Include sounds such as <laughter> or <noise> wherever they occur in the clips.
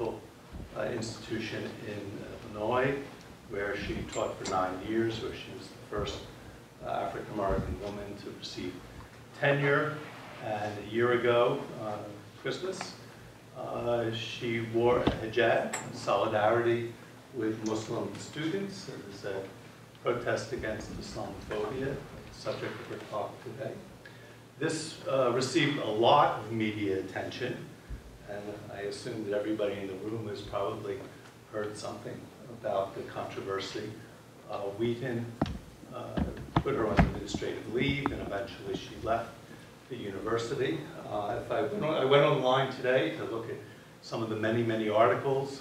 uh, institution in Illinois, where she taught for nine years, where she was the first uh, African American woman to receive tenure. And a year ago, uh, Christmas, uh, she wore a hijab in solidarity with Muslim students. It was a protest against Islamophobia, subject of her talk today. This uh, received a lot of media attention, and I assume that everybody in the room has probably heard something about the controversy. Uh, Wheaton uh, put her on administrative leave, and eventually she left the university. Uh, if I went, on, I went online today to look at some of the many, many articles,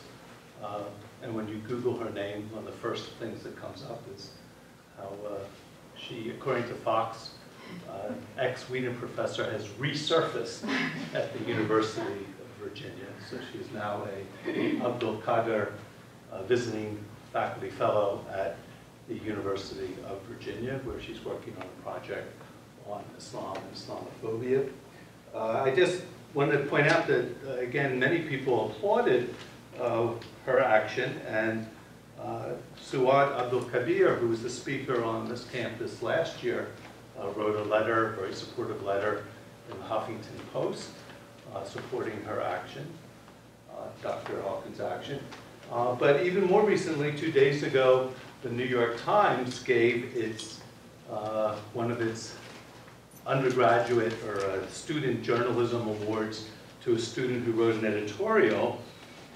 uh, and when you Google her name, one of the first things that comes up is how uh, she, according to Fox, uh, ex-Wheaton professor has resurfaced at the University Virginia. So she is now a Abd al-Qadir uh, visiting faculty fellow at the University of Virginia, where she's working on a project on Islam and Islamophobia. Uh, I just wanted to point out that, uh, again, many people applauded uh, her action, and uh, Suad Abdul Khabeer, who was the speaker on this campus last year, uh, wrote a letter, a very supportive letter in the Huffington Post, uh, supporting her action, Dr. Hawkins' action. but even more recently, two days ago, the New York Times gave its one of its undergraduate or uh, student journalism awards to a student who wrote an editorial.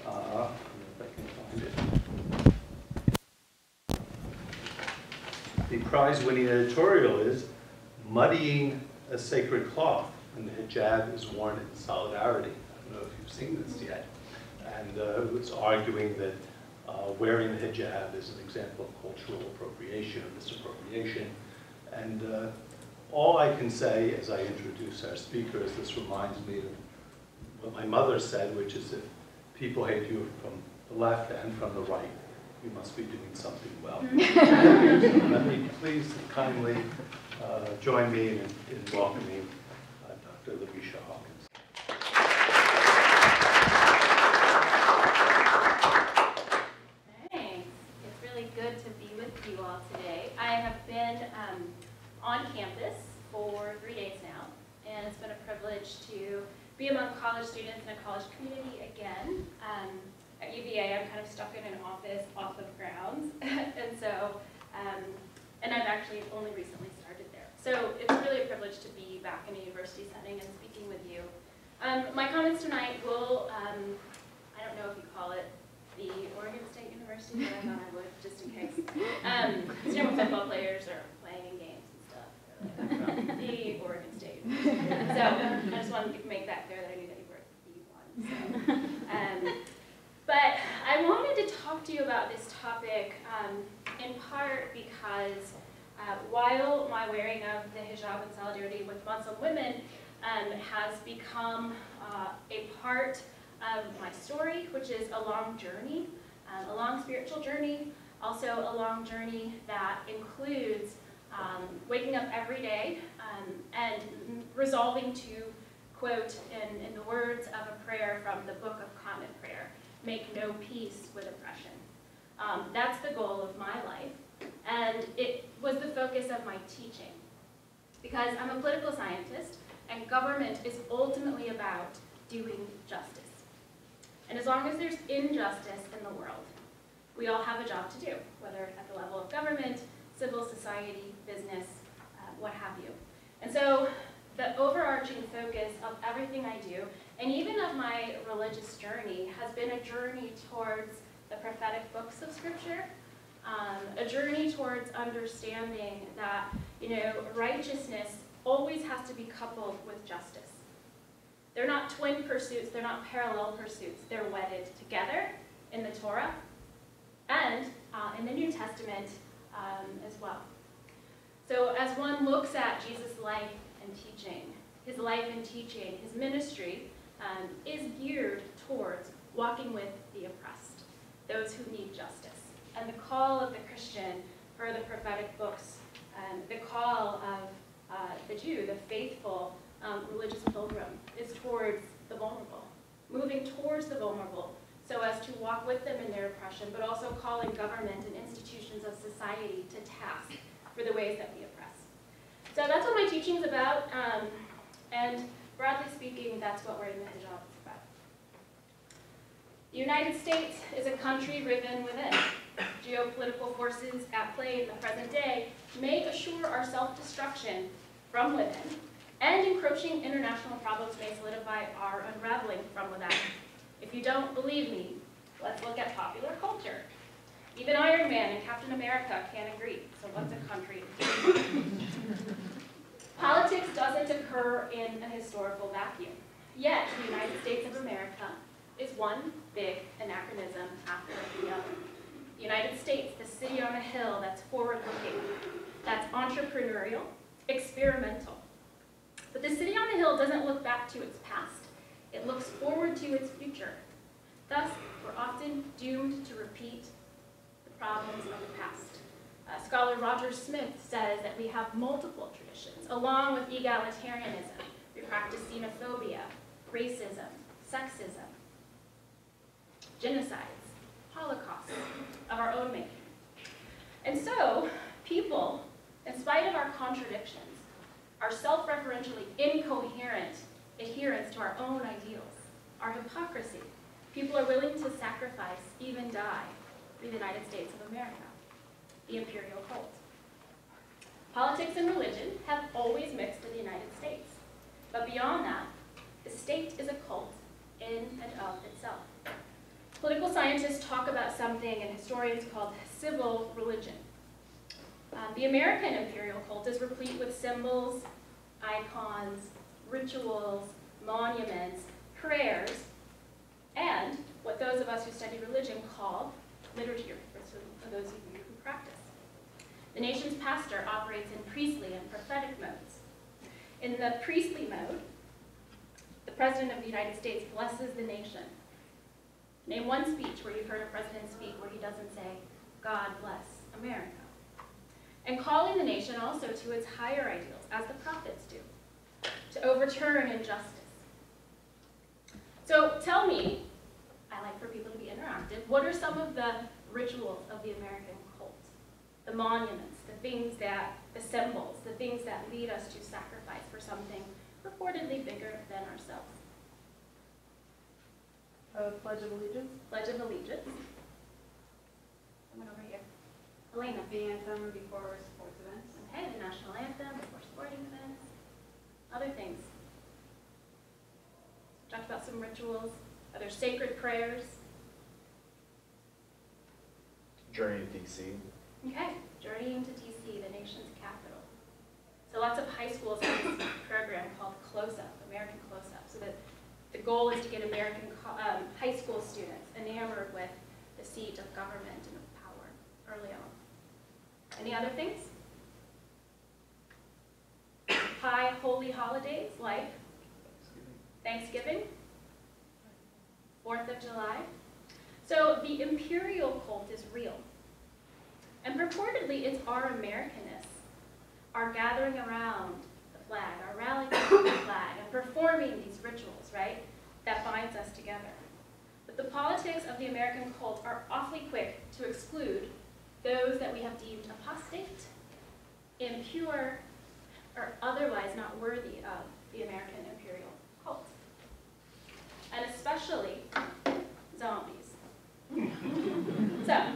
Uh, the prize-winning editorial is Muddying a Sacred Cloth, and the hijab is worn in solidarity. I don't know if you've seen this yet. And uh, it's arguing that uh, wearing the hijab is an example of cultural appropriation or misappropriation. And uh, all I can say as I introduce our speaker is this reminds me of what my mother said, which is if people hate you from the left and from the right, you must be doing something well. so <laughs> let me please kindly uh, join me in, in welcoming Hawkins. Thanks. It's really good to be with you all today. I have been um, on campus for three days now, and it's been a privilege to be among college students in a college community again. Um, at UVA, I'm kind of stuck in an office off of grounds, <laughs> and so, um, and I've actually only recently started there. So it's really a privilege to be back in a university setting and speaking with you. Um, my comments tonight will, um, I don't know if you call it the Oregon State University, but I thought I would, just in case. Um, know, football players are playing in games and stuff. Like the Oregon State. So I just wanted to make that clear that I knew that you were the one. So, um, but I wanted to talk to you about this topic um, in part because uh, while my wearing of the hijab in solidarity with Muslim women um, has become uh, a part of my story, which is a long journey, um, a long spiritual journey, also a long journey that includes um, waking up every day um, and resolving to quote in, in the words of a prayer from the Book of Common Prayer, make no peace with oppression. Um, that's the goal of my life, and it was the focus of my teaching. Because I'm a political scientist, and government is ultimately about doing justice. And as long as there's injustice in the world, we all have a job to do, whether at the level of government, civil society, business, uh, what have you. And so the overarching focus of everything I do, and even of my religious journey, has been a journey towards the prophetic books of Scripture, um, a journey towards understanding that, you know, righteousness always has to be coupled with justice. They're not twin pursuits, they're not parallel pursuits, they're wedded together in the Torah and uh, in the New Testament um, as well. So as one looks at Jesus' life and teaching, his life and teaching, his ministry um, is geared towards walking with the oppressed, those who need justice. And the call of the Christian for the prophetic books, um, the call of uh, the Jew, the faithful um, religious pilgrim, is towards the vulnerable, moving towards the vulnerable so as to walk with them in their oppression, but also calling government and institutions of society to task for the ways that we oppress. So that's what my teaching is about, um, and broadly speaking, that's what wearing the hijab about. The United States is a country riven within. Geopolitical forces at play in the present day may assure our self-destruction from within, and encroaching international problems may solidify our unraveling from without. If you don't believe me, let's look at popular culture. Even Iron Man and Captain America can't agree, so what's a country? <laughs> Politics doesn't occur in a historical vacuum. Yet, the United States of America is one big anachronism after the other. The United States, the city on a hill that's forward-looking, that's entrepreneurial, experimental. But the city on the hill doesn't look back to its past. It looks forward to its future. Thus, we're often doomed to repeat the problems of the past. Uh, scholar Roger Smith says that we have multiple traditions. Along with egalitarianism, we practice xenophobia, racism, sexism, genocides, holocausts of our own making. And so, people, in spite of our contradictions, our self-referentially incoherent adherence to our own ideals, our hypocrisy, people are willing to sacrifice, even die, for the United States of America, the imperial cult. Politics and religion have always mixed in the United States. But beyond that, the state is a cult in and of itself. Political scientists talk about something and historians call civil religion. Um, the American imperial cult is replete with symbols, icons, rituals, monuments, prayers, and what those of us who study religion call liturgy, for those of you who practice. The nation's pastor operates in priestly and prophetic modes. In the priestly mode, the President of the United States blesses the nation. Name one speech where you've heard a president speak where he doesn't say, God bless America. And calling the nation also to its higher ideals, as the prophets do to overturn injustice. So tell me, I like for people to be interactive, what are some of the rituals of the American cult? The monuments, the things that, the symbols, the things that lead us to sacrifice for something purportedly bigger than ourselves. Uh, Pledge of Allegiance. Pledge of Allegiance. Someone over here. Elena. The anthem before sports events. Okay, the national anthem before sporting events. Other things. Talked about some rituals. other sacred prayers? Journey to DC. Okay, journeying to DC, the nation's capital. So lots of high schools have this <coughs> program called Close Up, American Close Up. Goal is to get American um, high school students enamored with the seat of government and of power early on. Any other things? High holy holidays like Thanksgiving, Fourth of July. So the imperial cult is real. And purportedly, it's our Americanness, our gathering around the flag, our rallying around the flag, and performing these rituals, right, that binds us together. But the politics of the American cult are awfully quick to exclude those that we have deemed apostate, impure, or otherwise not worthy of the American imperial cult. And especially zombies. so,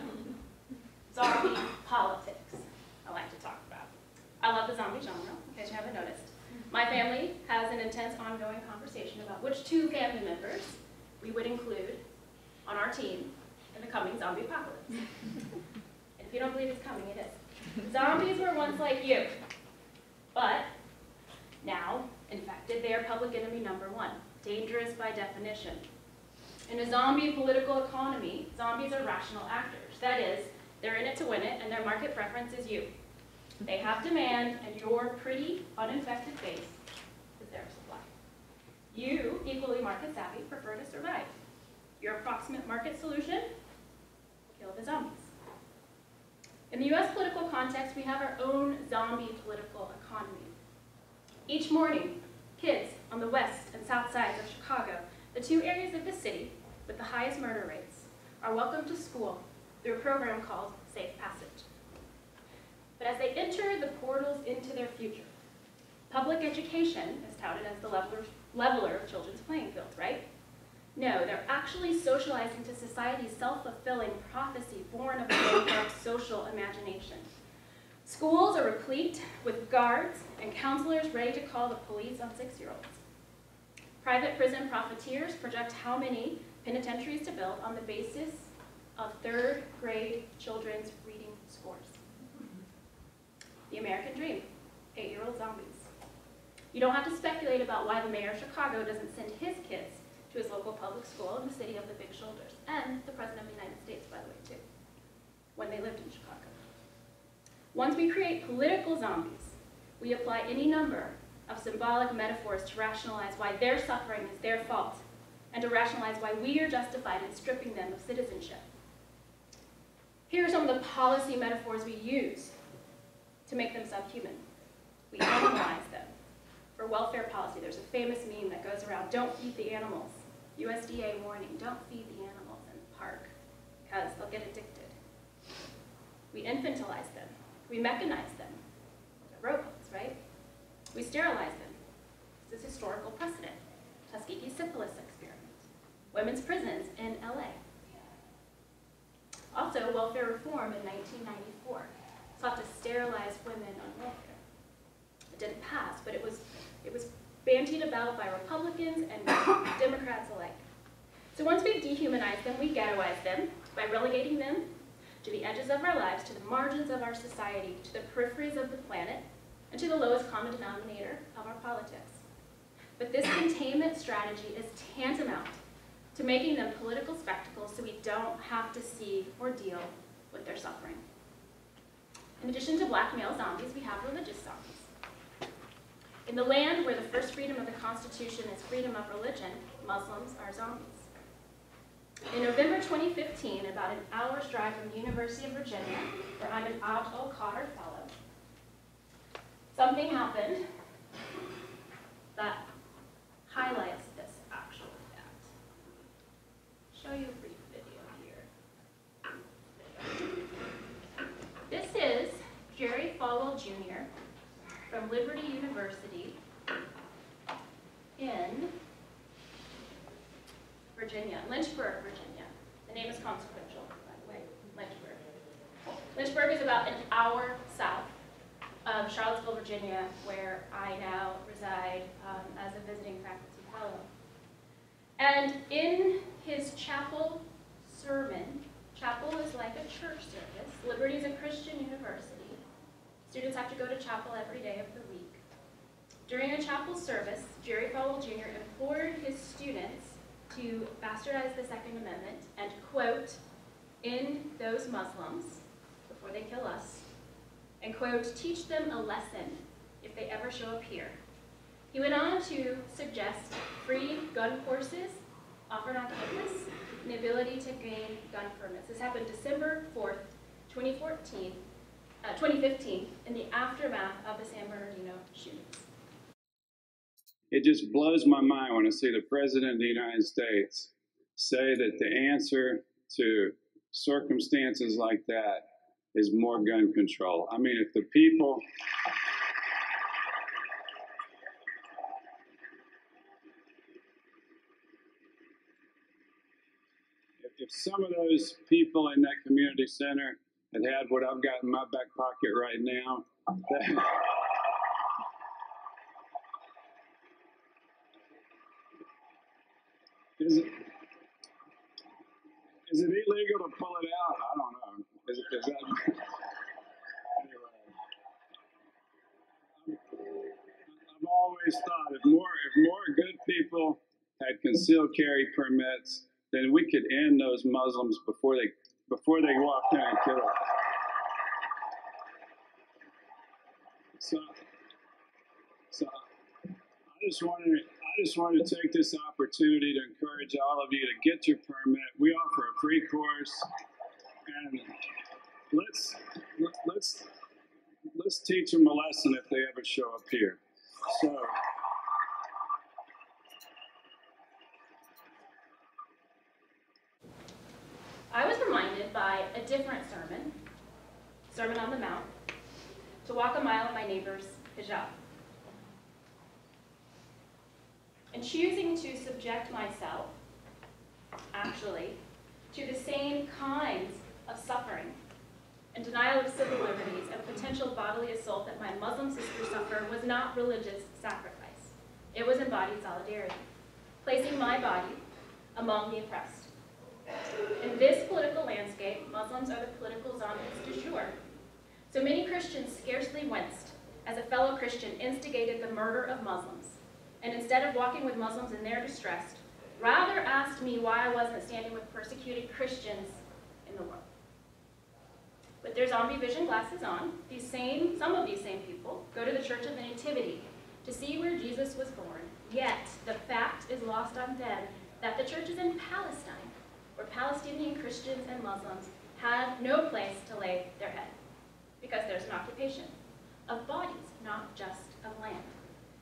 zombie politics, I like to talk about. I love the zombie genre, in case you haven't noticed. My family has an intense ongoing conversation about which two family members we would include on our team in the coming zombie apocalypse. and if you don't believe it's coming, it is. Zombies were once like you, but now infected, they are public enemy number one, dangerous by definition. In a zombie political economy, zombies are rational actors. That is, they're in it to win it, and their market preference is you. They have demand, and your pretty, uninfected base is their supply. You, equally market savvy, prefer to survive. Your approximate market solution? Kill the zombies. In the US political context, we have our own zombie political economy. Each morning, kids on the west and south sides of Chicago, the two areas of the city with the highest murder rates, are welcomed to school through a program called Safe Passage. But as they enter the portals into their future, public education is touted as the leveler, leveler of children's playing fields, right? No, they're actually socialized into society's self-fulfilling prophecy born of bankrupt social imagination. Schools are replete with guards and counselors ready to call the police on six-year-olds. Private prison profiteers project how many penitentiaries to build on the basis of third grade children's. The American dream, eight-year-old zombies. You don't have to speculate about why the mayor of Chicago doesn't send his kids to his local public school in the city of the big shoulders, and the President of the United States, by the way, too, when they lived in Chicago. Once we create political zombies, we apply any number of symbolic metaphors to rationalize why their suffering is their fault, and to rationalize why we are justified in stripping them of citizenship. Here are some of the policy metaphors we use to make them subhuman. We animalize them. For welfare policy, there's a famous meme that goes around, don't feed the animals. USDA warning, don't feed the animals in the park because they'll get addicted. We infantilize them. We mechanize them. Robots, right? We sterilize them. This is historical precedent. Tuskegee syphilis experiment. Women's prisons in LA. Also, welfare reform in 1994 sought to sterilize women on welfare. It didn't pass, but it was, it was bantied about by Republicans and <coughs> Democrats alike. So once we've dehumanized them, we ghettoize them by relegating them to the edges of our lives, to the margins of our society, to the peripheries of the planet, and to the lowest common denominator of our politics. But this containment strategy is tantamount to making them political spectacles so we don't have to see or deal with their suffering. In addition to black male zombies, we have religious zombies. In the land where the first freedom of the Constitution is freedom of religion, Muslims are zombies. In November 2015, about an hour's drive from the University of Virginia, where I'm an Abd al-Qadir fellow, something happened that highlights this actual fact. Show you a brief video here. This is Jerry Falwell Jr. from Liberty University in Virginia, Lynchburg, Virginia. The name is consequential, by the way, Lynchburg. Lynchburg is about an hour south of Charlottesville, Virginia, where I now reside um, as a visiting faculty fellow. And in his chapel sermon, chapel is like a church service. Liberty is a Christian university. Students have to go to chapel every day of the week. During a chapel service, Jerry Falwell Jr. implored his students to bastardize the Second Amendment and quote, in those Muslims, before they kill us, and quote, teach them a lesson if they ever show up here. He went on to suggest free gun courses offered on campus and the ability to gain gun permits. This happened December 4th, 2014, uh, 2015, in the aftermath of the San Bernardino shootings. It just blows my mind when I see the President of the United States say that the answer to circumstances like that is more gun control. I mean, if the people. If, some of those people in that community center had had what I've got in my back pocket right now, Is it, is it illegal to pull it out? I don't know. Is, it, is that? I've always thought if more if more good people had concealed carry permits, then we could end those Muslims before they before they walk there and kill us. So, so I just wanted just want to take this opportunity to encourage all of you to get your permit. We offer a free course, and let's let- let's let's teach them a lesson if they ever show up here. So. I was reminded by a different sermon, Sermon on the Mount, to walk a mile in my neighbor's hijab. And choosing to subject myself, actually, to the same kinds of suffering and denial of civil liberties and potential bodily assault that my Muslim sisters suffer was not religious sacrifice. It was embodied solidarity, placing my body among the oppressed. In this political landscape, Muslims are the political zombies du jour. So many Christians scarcely winced as a fellow Christian instigated the murder of Muslims, and instead of walking with Muslims in their distress, rather asked me why I wasn't standing with persecuted Christians in the world. With their zombie vision glasses on, these same, some of these same people go to the Church of the Nativity to see where Jesus was born. Yet, the fact is lost on them that the church is in Palestine, where Palestinian Christians and Muslims have no place to lay their head, because there's an occupation of bodies, not just of land.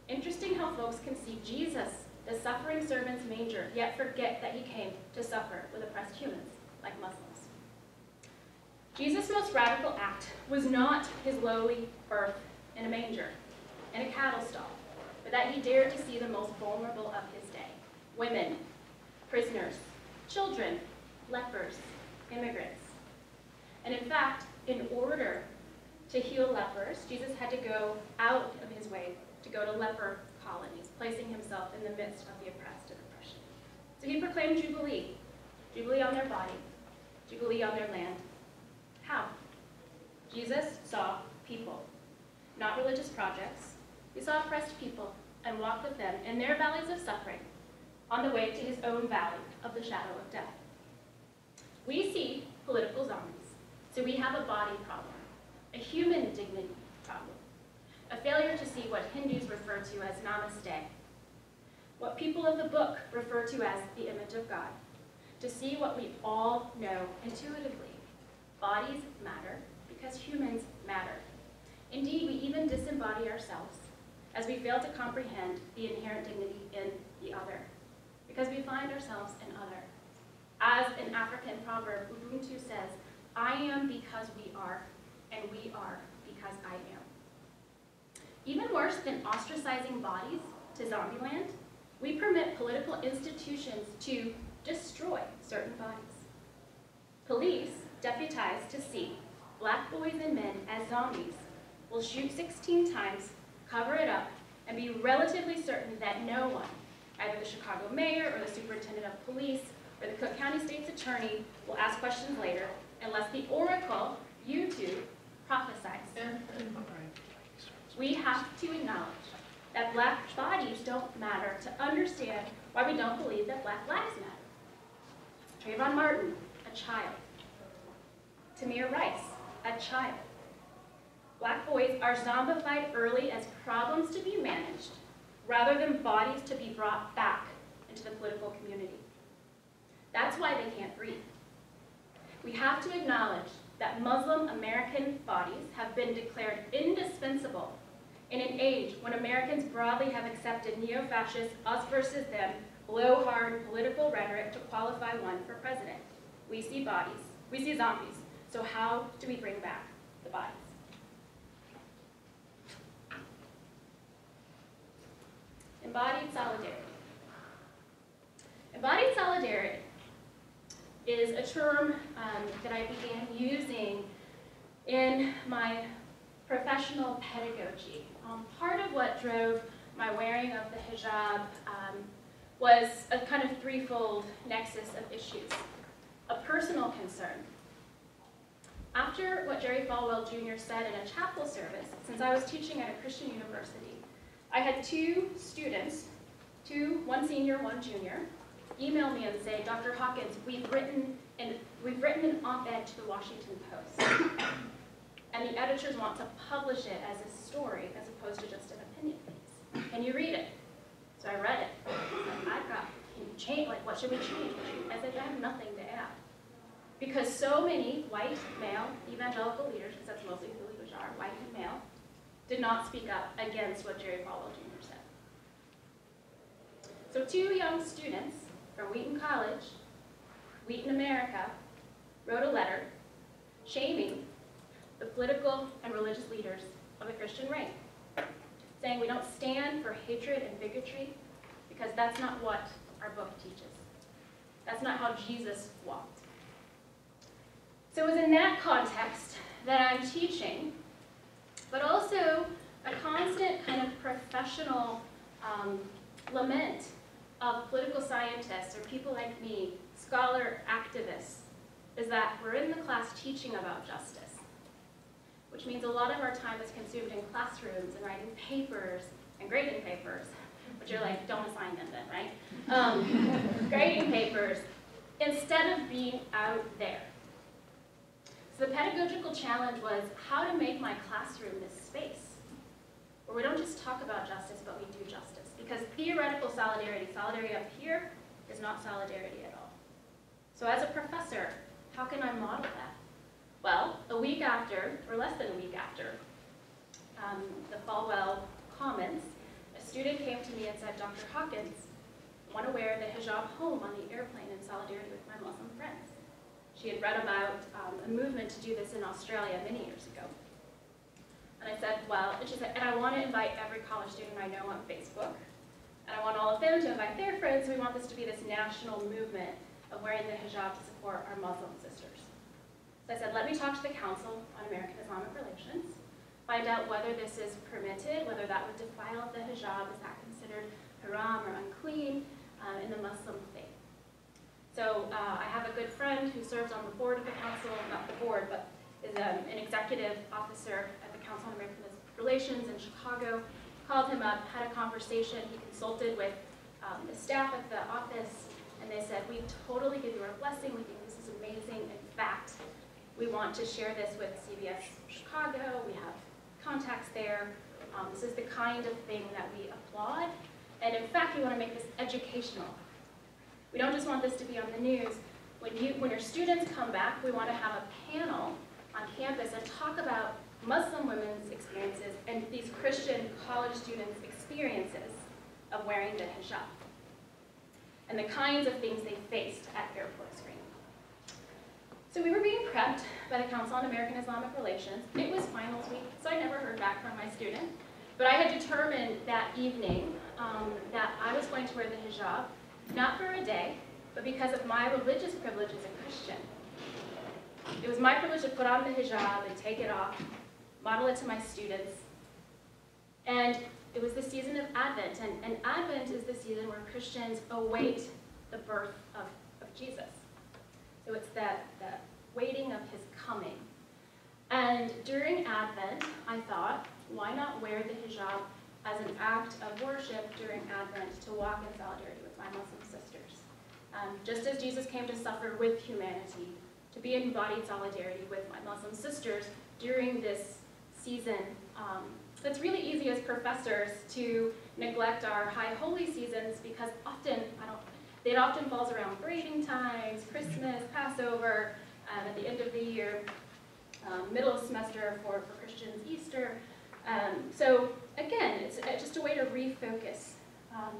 Interesting how folks can see Jesus, the suffering servant's manger, yet forget that he came to suffer with oppressed humans, like Muslims. Jesus' most radical act was not his lowly birth in a manger, in a cattle stall, but that he dared to see the most vulnerable of his day, women, prisoners, children, lepers, immigrants. And in fact, in order to heal lepers, Jesus had to go out of his way to go to leper colonies, placing himself in the midst of the oppressed and oppression. So he proclaimed Jubilee, Jubilee on their body, Jubilee on their land. How? Jesus saw people, not religious projects. He saw oppressed people and walked with them in their valleys of suffering on the way to his own valley of the shadow of death. We see political zombies, so we have a body problem, a human dignity a failure to see what Hindus refer to as namaste, what people of the book refer to as the image of God, to see what we all know intuitively. Bodies matter because humans matter. Indeed, we even disembody ourselves as we fail to comprehend the inherent dignity in the other, because we find ourselves in other. As an African proverb, Ubuntu says, I am because we are, and we are because I am. Even worse than ostracizing bodies to Zombieland, we permit political institutions to destroy certain bodies. Police, deputized to see black boys and men as zombies, will shoot 16 times, cover it up, and be relatively certain that no one, either the Chicago mayor or the superintendent of police or the Cook County State's attorney, will ask questions later unless the oracle, YouTube, prophesies. We have to acknowledge that black bodies don't matter to understand why we don't believe that black lives matter. Trayvon Martin, a child. Tamir Rice, a child. Black boys are zombified early as problems to be managed, rather than bodies to be brought back into the political community. That's why they can't breathe. We have to acknowledge that Muslim American bodies have been declared indispensable in an age when Americans broadly have accepted neo-fascist us versus them, blowhard political rhetoric to qualify one for president. We see bodies, we see zombies, so how do we bring back the bodies? Embodied solidarity. Embodied solidarity is a term um, that I began using in my professional pedagogy. Um, part of what drove my wearing of the hijab um, was a kind of threefold nexus of issues. A personal concern. After what Jerry Falwell Jr. said in a chapel service, since I was teaching at a Christian university, I had two students, two, one senior, one junior, email me and say, Dr. Hawkins, we've written an, we've written an op-ed to the Washington Post, and the editors want to publish it as a story as opposed to just an opinion piece. Can you read it? So I read it. I've got, can you change, like, what should we change? I said, I have nothing to add. because so many white male evangelical leaders, because that's mostly who leaders are, white and male, did not speak up against what Jerry Falwell Jr. said. So two young students from Wheaton College, Wheaton America, wrote a letter shaming the political and religious leaders of the Christian right, saying we don't stand for hatred and bigotry because that's not what our book teaches. That's not how Jesus walked. So it was in that context that I'm teaching, but also a constant kind of professional um, lament of political scientists or people like me, scholar activists, is that we're in the class teaching about justice, which means a lot of our time is consumed in classrooms and writing papers and grading papers, which are like, don't assign them then, right? Um, <laughs> grading papers, instead of being out there. So the pedagogical challenge was how to make my classroom this space where we don't just talk about justice, but we do justice. Because theoretical solidarity, solidarity up here, is not solidarity at all. So as a professor, how can I model that? Well, a week after, or less than a week after, um, the Falwell comments, a student came to me and said, Dr. Hawkins, I want to wear the hijab home on the airplane in solidarity with my Muslim friends. She had read about um, a movement to do this in Australia many years ago. And I said, well, and she said, and I want to invite every college student I know on Facebook. And I want all of them to invite their friends. We want this to be this national movement of wearing the hijab to support our Muslim sisters. So I said, let me talk to the Council on American Islamic Relations, find out whether this is permitted, whether that would defile the hijab, is that considered haram or unclean uh, in the Muslim faith. So uh, I have a good friend who serves on the board of the council, not the board, but is um, an executive officer at the Council on American Relations in Chicago. Called him up, had a conversation. He consulted with um, the staff at the office, and they said, we totally give you our blessing. We think this is amazing. In fact, we want to share this with CBS Chicago. We have contacts there. Um, this is the kind of thing that we applaud. And in fact, we want to make this educational. We don't just want this to be on the news. When, you, when your students come back, we want to have a panel on campus and talk about Muslim women's experiences and these Christian college students' experiences of wearing the hijab and the kinds of things they faced at airport screening. So we were being prepped by the Council on American Islamic Relations. It was finals week, so I never heard back from my student. But I had determined that evening um, that I was going to wear the hijab not for a day, but because of my religious privilege as a Christian. It was my privilege to put on the hijab and take it off, model it to my students. And it was the season of Advent, and, and Advent is the season where Christians await the birth of, of Jesus. So it's that, that waiting of his coming. And during Advent, I thought, why not wear the hijab as an act of worship during Advent to walk in solidarity with my Muslim sisters. Um, just as Jesus came to suffer with humanity, to be in embodied solidarity with my Muslim sisters during this season. Um, it's really easy as professors to neglect our high holy seasons because often, I don't, it often falls around grading times, Christmas, Passover, um, at the end of the year, um, middle of semester for, for Christians, Easter. Um, so again, it's just a way to refocus. Um,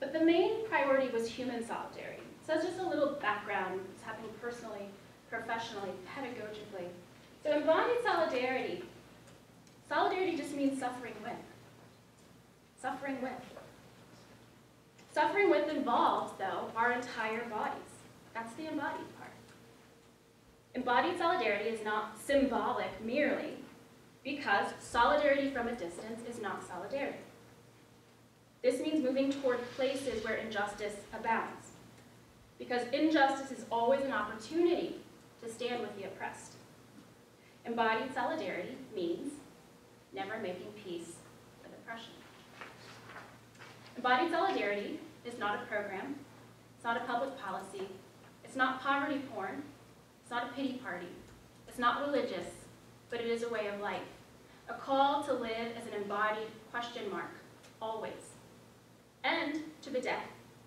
but the main priority was human solidarity. So that's just a little background. It's happening personally, professionally, pedagogically. So embodied solidarity, solidarity just means suffering with. Suffering with. Suffering with involves, though, our entire bodies. That's the embodied part. Embodied solidarity is not symbolic merely, because solidarity from a distance is not solidarity. This means moving toward places where injustice abounds, because injustice is always an opportunity to stand with the oppressed. Embodied solidarity means never making peace with oppression. Embodied solidarity is not a program, it's not a public policy, it's not poverty porn, it's not a pity party, it's not religious, but it is a way of life. A call to live as an embodied question mark, always. And to the death,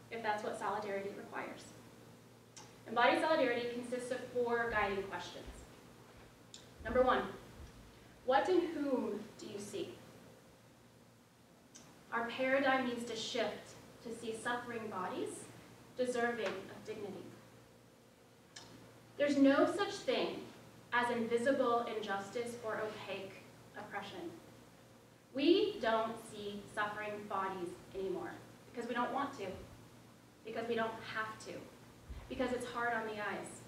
if that's what solidarity requires. Embodied solidarity consists of four guiding questions. Number one, what and whom do you see? Our paradigm needs to shift to see suffering bodies deserving of dignity. There's no such thing as invisible injustice or opaque oppression. We don't see suffering bodies anymore because we don't want to, because we don't have to, because it's hard on the eyes.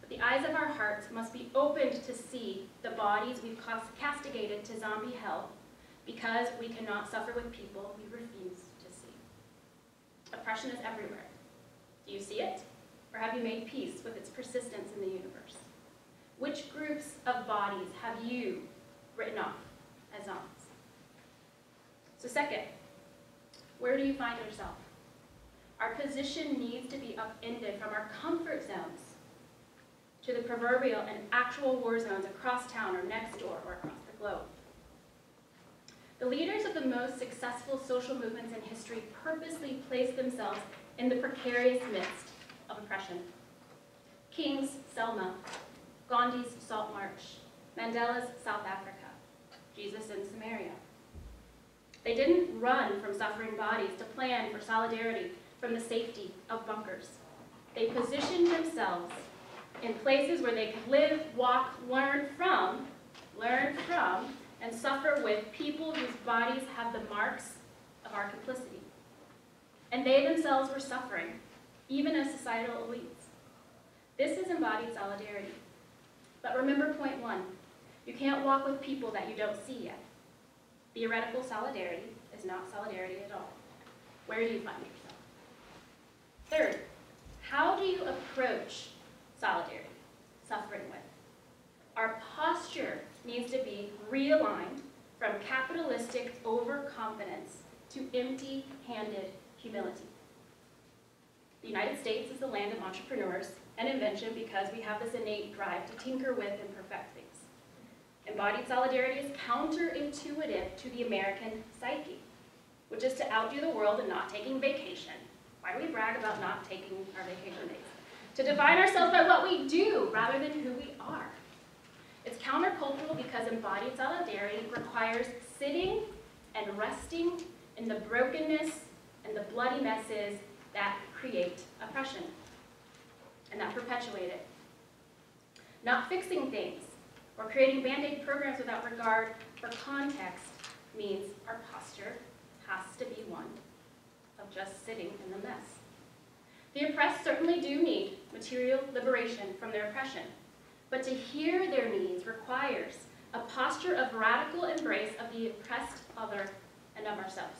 But the eyes of our hearts must be opened to see the bodies we've castigated to zombie hell because we cannot suffer with people we refuse to see. Oppression is everywhere. Do you see it? Or have you made peace with its persistence in the universe? Which groups of bodies have you written off as zombies? So second, where do you find yourself? Our position needs to be upended from our comfort zones to the proverbial and actual war zones across town or next door or across the globe. The leaders of the most successful social movements in history purposely placed themselves in the precarious midst of oppression. King's Selma, Gandhi's Salt March, Mandela's South Africa, Jesus in Samaria. They didn't run from suffering bodies to plan for solidarity from the safety of bunkers. They positioned themselves in places where they could live, walk, learn from, learn from, and suffer with people whose bodies have the marks of our complicity. And they themselves were suffering, even as societal elites. This is embodied solidarity. But remember point one, you can't walk with people that you don't see yet. Theoretical solidarity is not solidarity at all. Where do you find yourself? Third, how do you approach solidarity, suffering with? Our posture needs to be realigned from capitalistic overconfidence to empty-handed humility. The United States is the land of entrepreneurs and invention because we have this innate drive to tinker with and perfect things. Embodied solidarity is counterintuitive to the American psyche, which is to outdo the world in not taking vacation. Why do we brag about not taking our vacation days? To define ourselves by what we do rather than who we are. It's countercultural because embodied solidarity requires sitting and resting in the brokenness and the bloody messes that create oppression and that perpetuate it. Not fixing things or creating band-aid programs without regard for context means our posture has to be one of just sitting in the mess. The oppressed certainly do need material liberation from their oppression, but to hear their needs requires a posture of radical embrace of the oppressed other and of ourselves.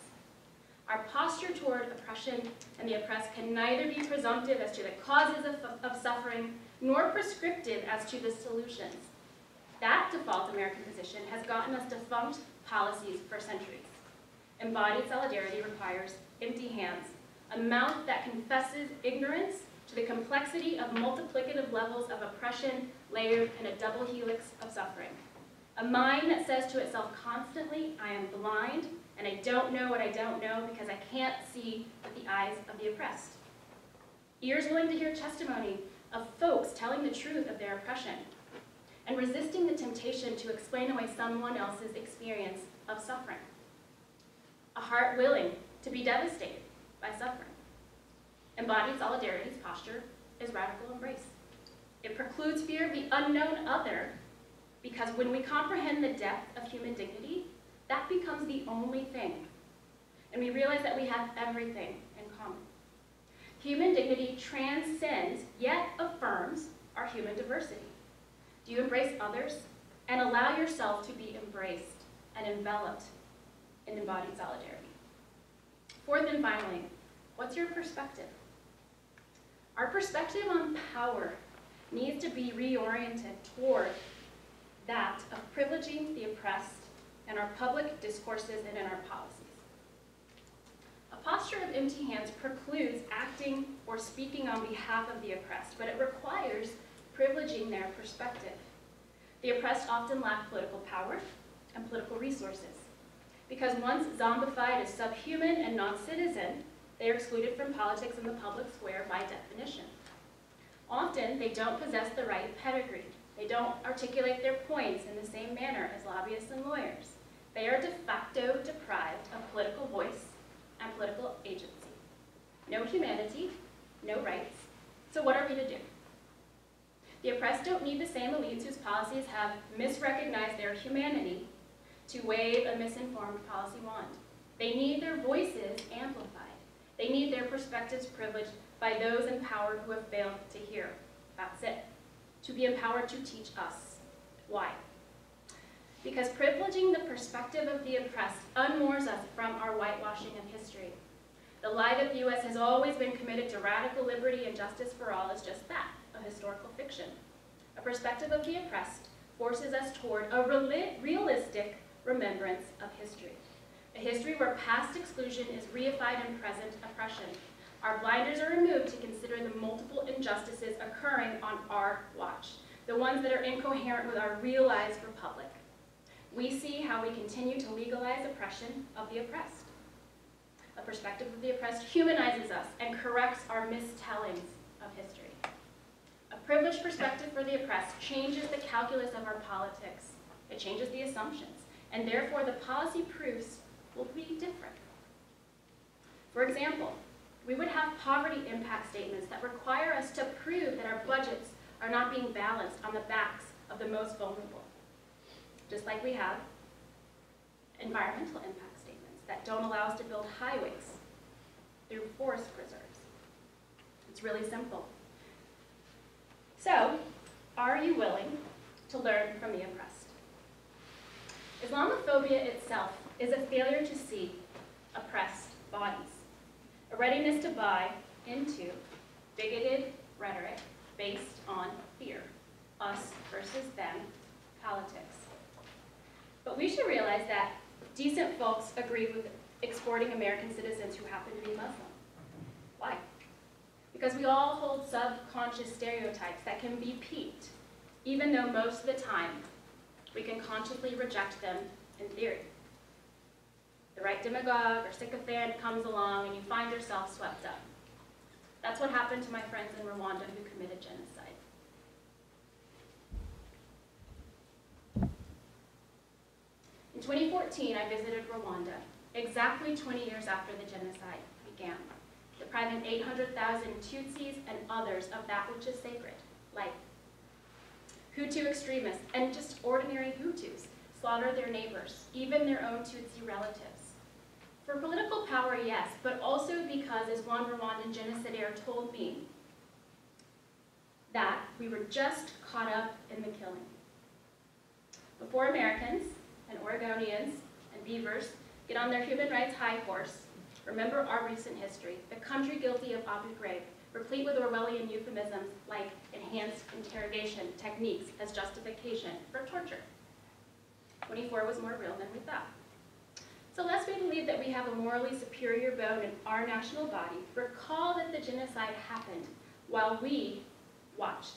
Our posture toward oppression and the oppressed can neither be presumptive as to the causes of, of suffering, nor prescriptive as to the solutions. That default American position has gotten us defunct policies for centuries. Embodied solidarity requires empty hands, a mouth that confesses ignorance to the complexity of multiplicative levels of oppression layered in a double helix of suffering. A mind that says to itself constantly, I am blind and I don't know what I don't know because I can't see with the eyes of the oppressed. Ears willing to hear testimony of folks telling the truth of their oppression and resisting the temptation to explain away someone else's experience of suffering. A heart willing to be devastated by suffering. Embodied solidarity's posture is radical embrace. It precludes fear of the unknown other because when we comprehend the depth of human dignity, that becomes the only thing. And we realize that we have everything in common. Human dignity transcends, yet affirms, our human diversity. Do you embrace others and allow yourself to be embraced and enveloped in embodied solidarity? Fourth and finally, what's your perspective? Our perspective on power needs to be reoriented toward that of privileging the oppressed in our public discourses and in our policies. A posture of empty hands precludes acting or speaking on behalf of the oppressed, but it requires privileging their perspective. The oppressed often lack political power and political resources. Because once zombified as subhuman and non-citizen, they are excluded from politics in the public square by definition. Often, they don't possess the right pedigree. They don't articulate their points in the same manner as lobbyists and lawyers. They are de facto deprived of political voice and political agency. No humanity, no rights. So what are we to do? The oppressed don't need the same elites whose policies have misrecognized their humanity to wave a misinformed policy wand. They need their voices amplified. They need their perspectives privileged by those in power who have failed to hear. That's it. To be empowered to teach us. Why? Because privileging the perspective of the oppressed unmoors us from our whitewashing of history. The lie that the U.S. has always been committed to radical liberty and justice for all is just that, a historical fiction. A perspective of the oppressed forces us toward a realistic remembrance of history. A history where past exclusion is reified in present oppression. Our blinders are removed to consider the multiple injustices occurring on our watch, the ones that are incoherent with our realized republic. We see how we continue to legalize oppression of the oppressed. A perspective of the oppressed humanizes us and corrects our mistellings of history. A privileged perspective for the oppressed changes the calculus of our politics. It changes the assumptions, and therefore the policy proofs will be different. For example, we would have poverty impact statements that require us to prove that our budgets are not being balanced on the backs of the most vulnerable. Just like we have environmental impact statements that don't allow us to build highways through forest preserves. It's really simple. So, are you willing to learn from the oppressed? Islamophobia itself is a failure to see oppressed bodies, a readiness to buy into bigoted rhetoric based on fear, us versus them politics. But we should realize that decent folks agree with exporting American citizens who happen to be Muslim. Why? Because we all hold subconscious stereotypes that can be piqued, even though most of the time we can consciously reject them in theory. The right demagogue or sycophant comes along and you find yourself swept up. That's what happened to my friends in Rwanda who committed genocide. In 2014, I visited Rwanda, exactly 20 years after the genocide began, depriving 800,000 Tutsis and others of that which is sacred, life. Hutu extremists and just ordinary Hutus slaughter their neighbors, even their own Tutsi relatives. For political power, yes, but also because, as one Rwandan genocidaire told me, that we were just caught up in the killing. Before Americans and Oregonians and Beavers get on their human rights high horse, remember our recent history, the country guilty of Abu Ghraib, replete with Orwellian euphemisms like enhanced interrogation techniques as justification for torture. 24 was more real than we thought. So lest we believe that we have a morally superior bone in our national body, recall that the genocide happened while we watched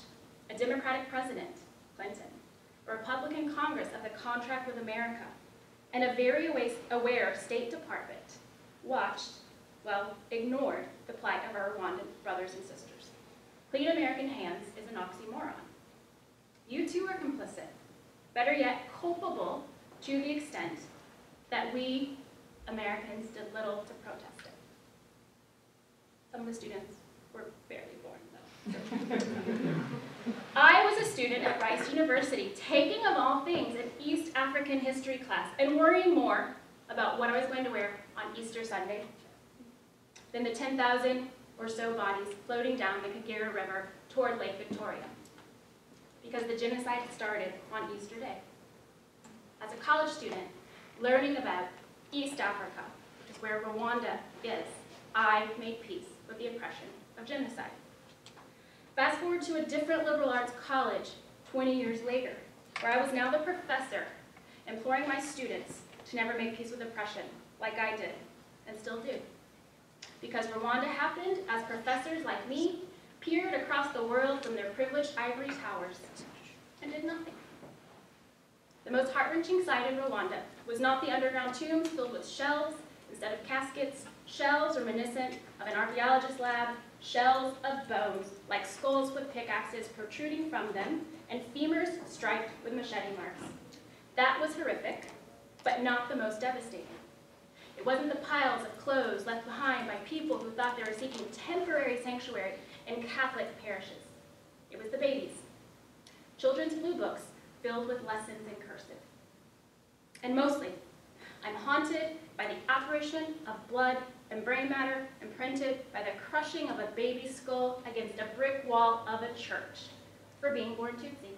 a Democratic president, Clinton, a Republican Congress of the contract with America, and a very aware State Department watched, well, ignored the plight of our Rwandan brothers and sisters. Clean American hands is an oxymoron. You too are complicit, better yet, culpable to the extent that we Americans did little to protest it. Some of the students were barely born, though. I was a student at Rice University, taking of all things an East African history class and worrying more about what I was going to wear on Easter Sunday than the 10,000 or so bodies floating down the Kagera River toward Lake Victoria. Because the genocide started on Easter Day. As a college student, learning about East Africa, which is where Rwanda is, I made peace with the oppression of genocide. Fast forward to a different liberal arts college 20 years later, where I was now the professor, imploring my students to never make peace with oppression, like I did, and still do. Because Rwanda happened as professors like me peered across the world from their privileged ivory towers and did nothing. The most heart-wrenching sight in Rwanda was not the underground tombs filled with shells instead of caskets Shells reminiscent of an archaeologist's lab, shells of bones, like skulls with pickaxes protruding from them, and femurs striped with machete marks. That was horrific, but not the most devastating. It wasn't the piles of clothes left behind by people who thought they were seeking temporary sanctuary in Catholic parishes. It was the babies. Children's blue books filled with lessons in cursive. And mostly, I'm haunted by the apparition of blood and brain matter imprinted by the crushing of a baby skull against a brick wall of a church for being born Tutsi.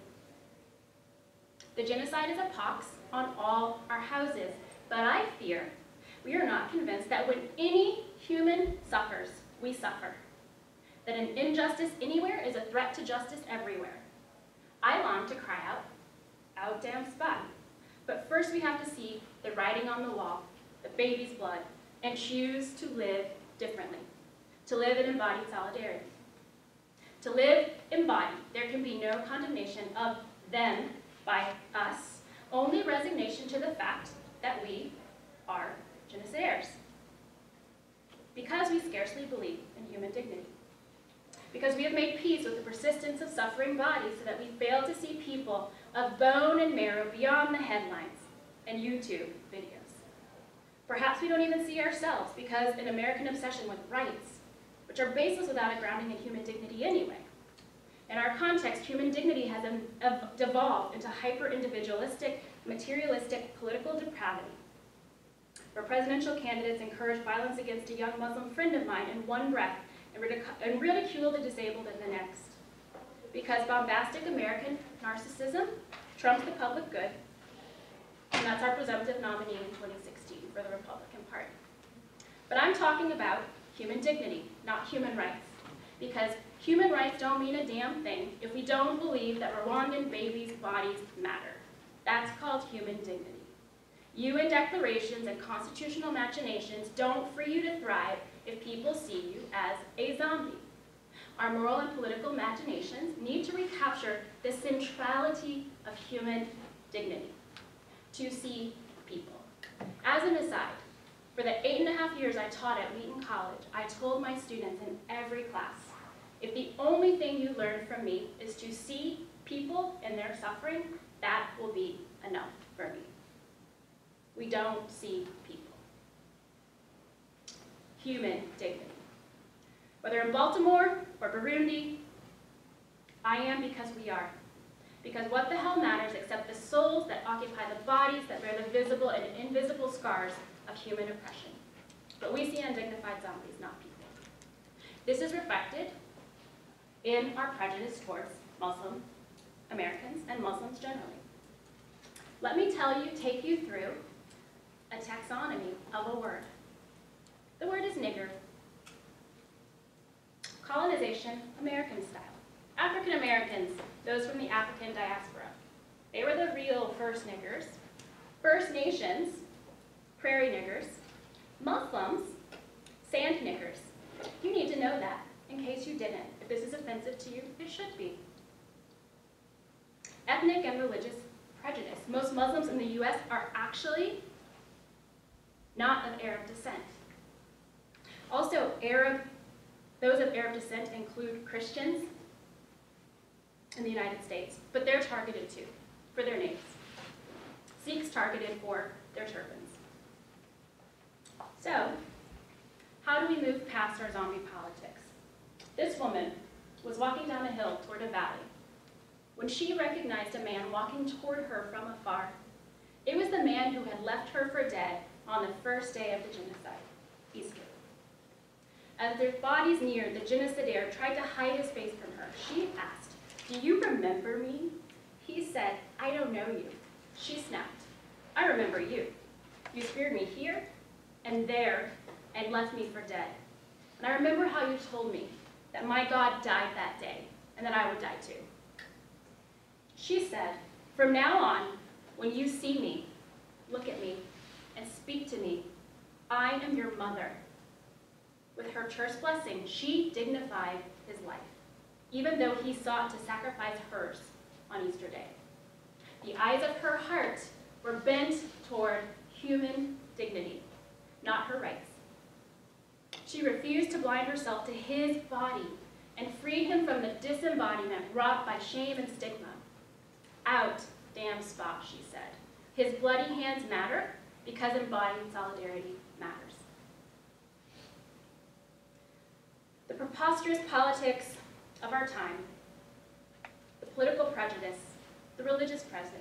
The genocide is a pox on all our houses, but I fear we are not convinced that when any human suffers, we suffer. That an injustice anywhere is a threat to justice everywhere. I long to cry out, out damn spy. But first we have to see the writing on the wall, the baby's blood, and choose to live differently, to live in embodied solidarity. To live embodied, there can be no condemnation of them by us, only resignation to the fact that we are genocidaires. Because we scarcely believe in human dignity. Because we have made peace with the persistence of suffering bodies so that we fail to see people of bone and marrow beyond the headlines and YouTube videos. Perhaps we don't even see ourselves because an American obsession with rights, which are baseless without a grounding in human dignity anyway. In our context, human dignity has devolved into hyper-individualistic, materialistic political depravity, where presidential candidates encourage violence against a young Muslim friend of mine in one breath and ridicule the disabled in the next. Because bombastic American narcissism trumps the public good, and that's our presumptive nominee in 2016 for the Republican Party. But I'm talking about human dignity, not human rights. Because human rights don't mean a damn thing if we don't believe that Rwandan babies' bodies matter. That's called human dignity. UN declarations and constitutional machinations don't free you to thrive if people see you as a zombie. Our moral and political machinations need to recapture the centrality of human dignity, to see people. As an aside, for the eight and a half years I taught at Wheaton College, I told my students in every class, if the only thing you learn from me is to see people and their suffering, that will be enough for me. We don't see people. Human dignity. Whether in Baltimore or Burundi, I am because we are. Because what the hell matters except the souls that occupy the bodies that bear the visible and invisible scars of human oppression. But we see undignified zombies, not people. This is reflected in our prejudice towards Muslim Americans and Muslims generally. Let me tell you, take you through a taxonomy of a word. The word is nigger. Colonization, American style. African Americans, those from the African diaspora. They were the real first niggers. First Nations, prairie niggers. Muslims, sand niggers. You need to know that, in case you didn't. If this is offensive to you, it should be. Ethnic and religious prejudice. Most Muslims in the U.S. are actually not of Arab descent. Also, Arab, those of Arab descent include Christians in the United States, but they're targeted too, for their names. Sikhs targeted for their turbans. So, how do we move past our zombie politics? This woman was walking down a hill toward a valley when she recognized a man walking toward her from afar. It was the man who had left her for dead on the first day of the genocide, Easter. As their bodies neared, the genocidaire tried to hide his face from her. She asked, do you remember me? He said, I don't know you. She snapped, I remember you. You speared me here and there and left me for dead. And I remember how you told me that my God died that day and that I would die too. She said, from now on, when you see me, look at me speak to me. I am your mother. With her church blessing, she dignified his life, even though he sought to sacrifice hers on Easter Day. The eyes of her heart were bent toward human dignity, not her rights. She refused to blind herself to his body and freed him from the disembodiment wrought by shame and stigma. Out, damn spot, she said. His bloody hands matter because embodying solidarity matters. The preposterous politics of our time, the political prejudice, the religious prejudice,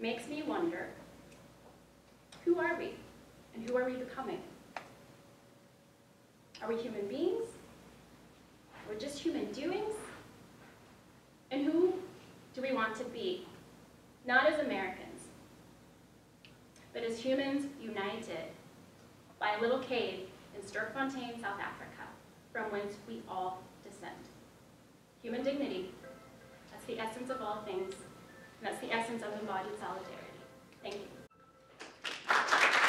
makes me wonder, who are we and who are we becoming? Are we human beings? Or just human doings? And who do we want to be? Not as Americans, but as humans, united by a little cave in Sterkfontein, South Africa, from whence we all descend. Human dignity, that's the essence of all things, and that's the essence of embodied solidarity. Thank you.